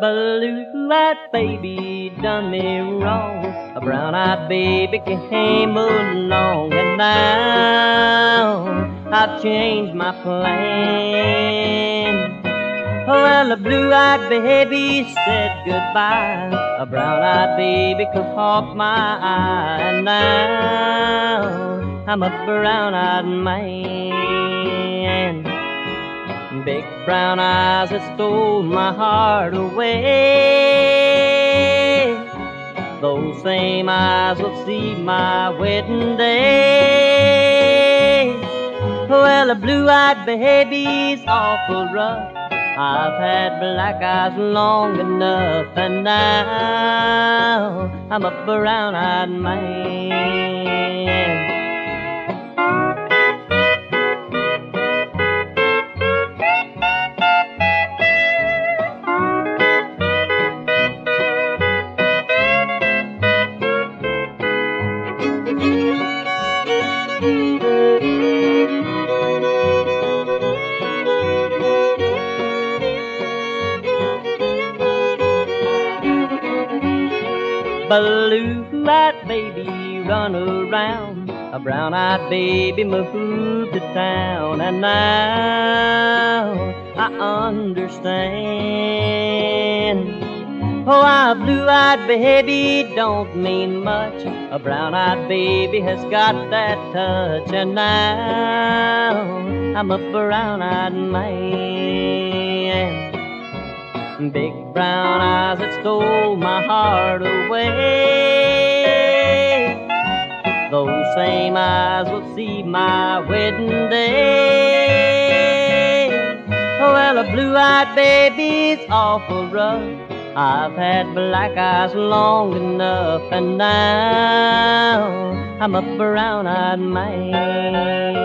Blue-eyed baby done me wrong. A brown-eyed baby came along, and now I've changed my plan. Well, a blue-eyed baby said goodbye. A brown-eyed baby hawk my eye, and now I'm a brown-eyed man. Big brown eyes that stole my heart away. Those same eyes will see my wedding day. Well, a blue-eyed baby's awful rough. I've had black eyes long enough, and now I'm a brown-eyed man. Blue-eyed baby run around. A brown-eyed baby moved to town, and now I understand. Oh, a blue-eyed baby don't mean much. A brown-eyed baby has got that touch, and now I'm a brown-eyed man. Big brown eyes that stole my heart away. Those same eyes will see my wedding day. Well, a blue-eyed baby's awful rough. I've had black eyes long enough, and now I'm a brown-eyed man.